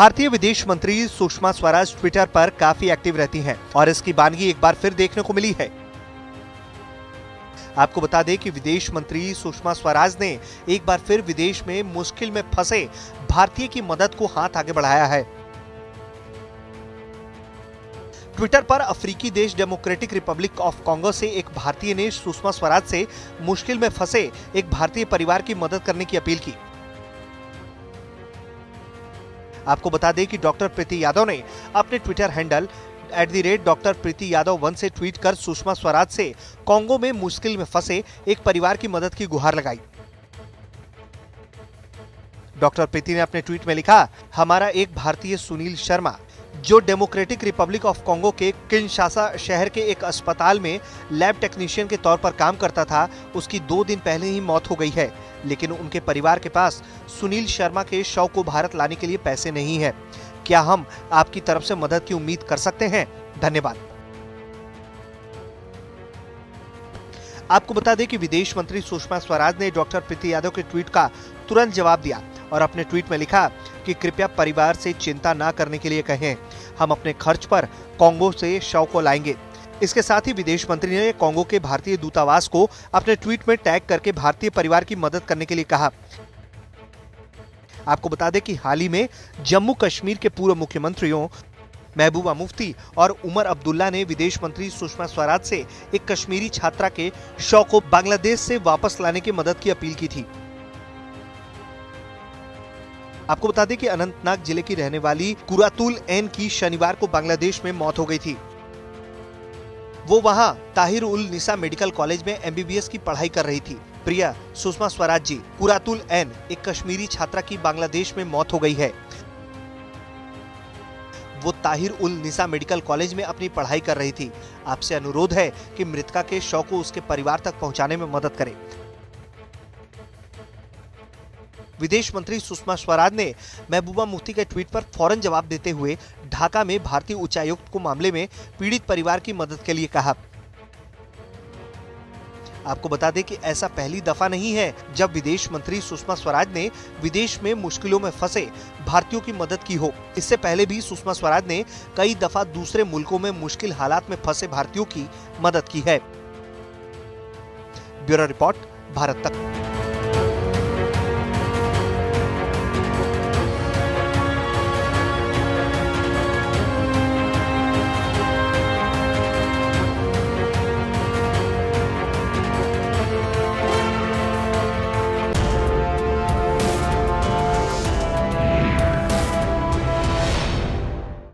भारतीय विदेश मंत्री सुषमा स्वराज ट्विटर पर काफ़ी एक्टिव रहती हैं और इसकी बानगी एक बार फिर देखने को मिली है। आपको बता दें कि विदेश मंत्री सुषमा स्वराज ने एक बार फिर विदेश में मुश्किल में फंसे भारतीय की मदद को हाथ आगे बढ़ाया है। ट्विटर पर अफ्रीकी देश डेमोक्रेटिक रिपब्लिक ऑफ़ कांगो से एक भारतीय ने सुषमा स्वराज से मुश्किल में फंसे एक भारतीय परिवार की मदद करने की अपील की। आपको बता दें कि डॉक्टर प्रीति यादव ने अपने Twitter handle at the rate doctor Preeti Yadav one से ट्वीट कर सुषमा स्वराज से कांगो में मुश्किल में फंसे एक परिवार की मदद की गुहार लगाई। डॉक्टर प्रीति ने अपने ट्वीट में लिखा, हमारा एक भारतीय सुनील शर्मा, जो डेमोक्रेटिक रिपब्लिक ऑफ़ कांगो के किनशासा शहर के एक अस्पताल में लैब टेक्नीशियन के तौर पर काम करता था, उसकी दो दिन पहले ही मौत हो गई है। लेकिन उनके परिवार के पास सुनील शर्मा के शव को भारत लाने के लिए पैसे नहीं है। क्या हम आपकी तरफ़ से मदद की उम्मीद कर सकते हैं? धन्यवाद। आपको बता दें कि विदेश मंत्री सुषमा स्वराज ने डॉक्टर प्रीति यादव के ट्वीट का तुरंत जवाब दिया और अपने ट्वीट में लिखा कि कृपया परिवार से चिंता ना करने के लिए कहें। हम अपने खर्च पर कांगो से शव को लाएँगे। इसके साथ ही विदेश मंत्री ने कांगो के भारतीय दूतावास को अपने ट्वीट में टैग करके भारतीय परिवार की मदद करने के लिए कहा। आपको बता दें कि हाल ही में जम्मू कश्मीर के पूर्व मुख्यमंत्रियों महबूबा मुफ्ती और उमर अब्दुल्ला ने विदेश मंत्री सुषमा स्वराज से एक कश्मीरी छात्रा के शव को बांग्लादेश से वापस लाने की मदद की अपील की थी। आपको बता दें कि अनंतनाग ज़िले की रहने वाली कुरातुल एन की शनिवार को बांग्लादेश में मौत हो गई थी। वो वहाँ ताहिर उल निसा मेडिकल कॉलेज में एमबीबीएस की पढ़ाई कर रही थी। प्रिया, सुषमा स्वराज जी, कुरातुल एन, एक कश्मीरी छात्रा की बांग्लादेश में मौत हो गई है। वो ताहिर उल निसा मेडिकल कॉलेज में अपनी पढ़ाई कर रही थी। आपसे अनुरोध है कि मृतका के शव को उसके परिवार तक पहुँचाने में मदद करें। विदेश मंत्री सुषमा स्वराज ने महबूबा मुफ्ती के ट्वीट पर फ़ौरन जवाब देते हुए ढाका में भारतीय उच्चायुक्त को मामले में पीड़ित परिवार की मदद के लिए कहा। आपको बता दें कि ऐसा पहली दफ़ा नहीं है जब विदेश मंत्री सुषमा स्वराज ने विदेश में मुश्किलों में फंसे भारतीयों की मदद की हो। इससे पहले भी सुषमा स्वराज ने कई दफ़ा दूसरे मुल्कों में मुश्किल हालात में फंसे भारतीयों की मदद की है। ब्यूरो रिपोर्ट, भारत तक।